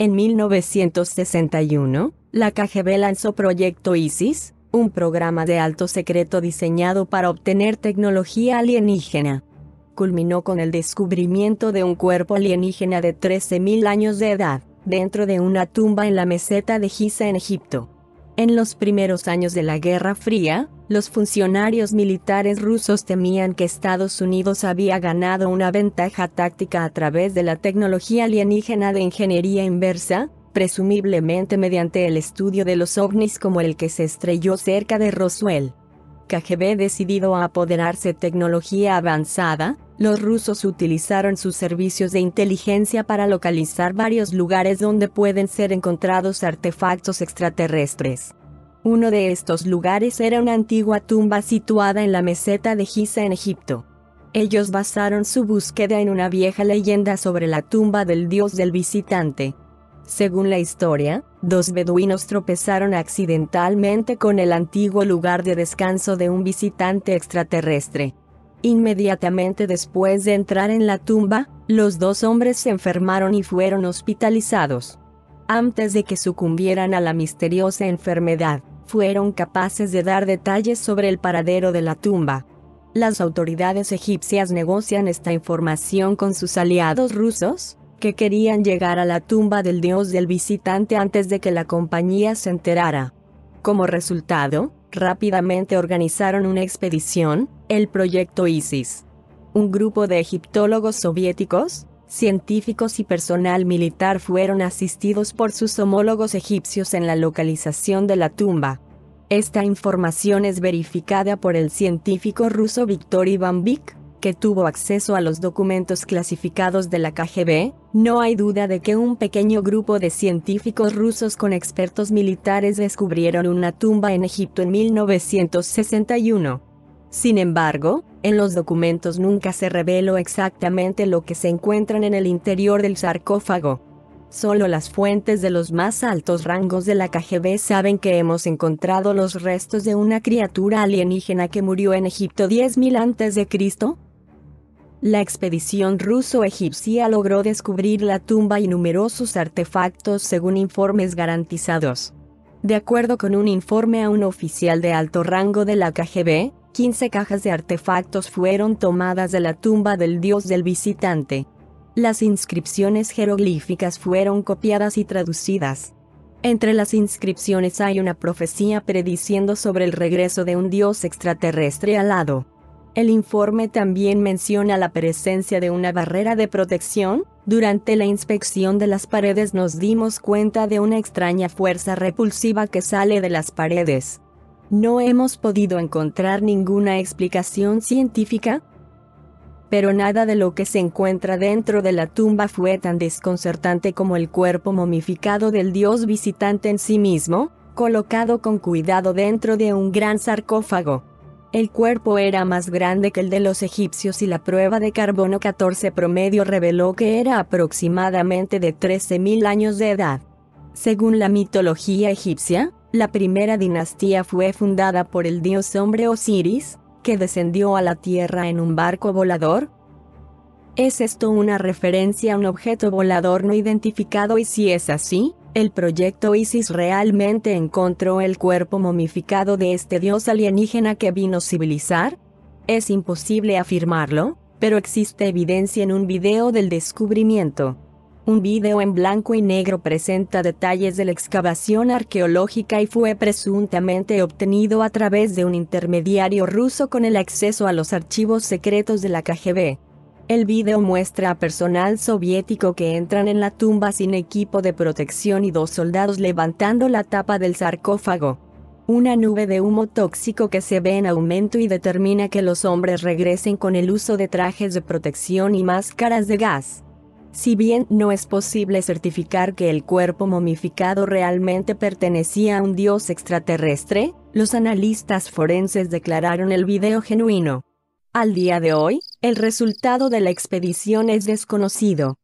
En 1961, la KGB lanzó Proyecto ISIS, un programa de alto secreto diseñado para obtener tecnología alienígena. Culminó con el descubrimiento de un cuerpo alienígena de 13.000 años de edad, dentro de una tumba en la meseta de Giza en Egipto. En los primeros años de la Guerra Fría, los funcionarios militares rusos temían que Estados Unidos había ganado una ventaja táctica a través de la tecnología alienígena de ingeniería inversa, presumiblemente mediante el estudio de los ovnis como el que se estrelló cerca de Roswell. KGB decidido a apoderarse tecnología avanzada, los rusos utilizaron sus servicios de inteligencia para localizar varios lugares donde pueden ser encontrados artefactos extraterrestres. Uno de estos lugares era una antigua tumba situada en la meseta de Giza en Egipto. Ellos basaron su búsqueda en una vieja leyenda sobre la tumba del dios del visitante, según la historia, dos beduinos tropezaron accidentalmente con el antiguo lugar de descanso de un visitante extraterrestre. Inmediatamente después de entrar en la tumba, los dos hombres se enfermaron y fueron hospitalizados. Antes de que sucumbieran a la misteriosa enfermedad, fueron capaces de dar detalles sobre el paradero de la tumba. Las autoridades egipcias negocian esta información con sus aliados rusos, que querían llegar a la tumba del dios del visitante antes de que la compañía se enterara. Como resultado, rápidamente organizaron una expedición, el Proyecto ISIS. Un grupo de egiptólogos soviéticos, científicos y personal militar fueron asistidos por sus homólogos egipcios en la localización de la tumba. Esta información es verificada por el científico ruso Viktor Ivan que tuvo acceso a los documentos clasificados de la KGB, no hay duda de que un pequeño grupo de científicos rusos con expertos militares descubrieron una tumba en Egipto en 1961. Sin embargo, en los documentos nunca se reveló exactamente lo que se encuentran en el interior del sarcófago. Solo las fuentes de los más altos rangos de la KGB saben que hemos encontrado los restos de una criatura alienígena que murió en Egipto 10.000 a.C. La expedición ruso-egipcia logró descubrir la tumba y numerosos artefactos según informes garantizados. De acuerdo con un informe a un oficial de alto rango de la KGB, 15 cajas de artefactos fueron tomadas de la tumba del dios del visitante. Las inscripciones jeroglíficas fueron copiadas y traducidas. Entre las inscripciones hay una profecía prediciendo sobre el regreso de un dios extraterrestre al lado. El informe también menciona la presencia de una barrera de protección. Durante la inspección de las paredes nos dimos cuenta de una extraña fuerza repulsiva que sale de las paredes. No hemos podido encontrar ninguna explicación científica, pero nada de lo que se encuentra dentro de la tumba fue tan desconcertante como el cuerpo momificado del dios visitante en sí mismo, colocado con cuidado dentro de un gran sarcófago. El cuerpo era más grande que el de los egipcios y la prueba de carbono 14 promedio reveló que era aproximadamente de 13.000 años de edad. Según la mitología egipcia, la primera dinastía fue fundada por el dios hombre Osiris, que descendió a la tierra en un barco volador. ¿Es esto una referencia a un objeto volador no identificado y si es así, el proyecto ISIS realmente encontró el cuerpo momificado de este dios alienígena que vino a civilizar? Es imposible afirmarlo, pero existe evidencia en un video del descubrimiento. Un video en blanco y negro presenta detalles de la excavación arqueológica y fue presuntamente obtenido a través de un intermediario ruso con el acceso a los archivos secretos de la KGB. El video muestra a personal soviético que entran en la tumba sin equipo de protección y dos soldados levantando la tapa del sarcófago. Una nube de humo tóxico que se ve en aumento y determina que los hombres regresen con el uso de trajes de protección y máscaras de gas. Si bien no es posible certificar que el cuerpo momificado realmente pertenecía a un dios extraterrestre, los analistas forenses declararon el video genuino. Al día de hoy, el resultado de la expedición es desconocido.